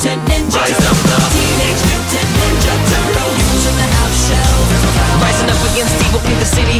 Mutant Ninja Rise up now Teenage Mutant Ninja Turtle. You the half shell Rising up against evil, in the city.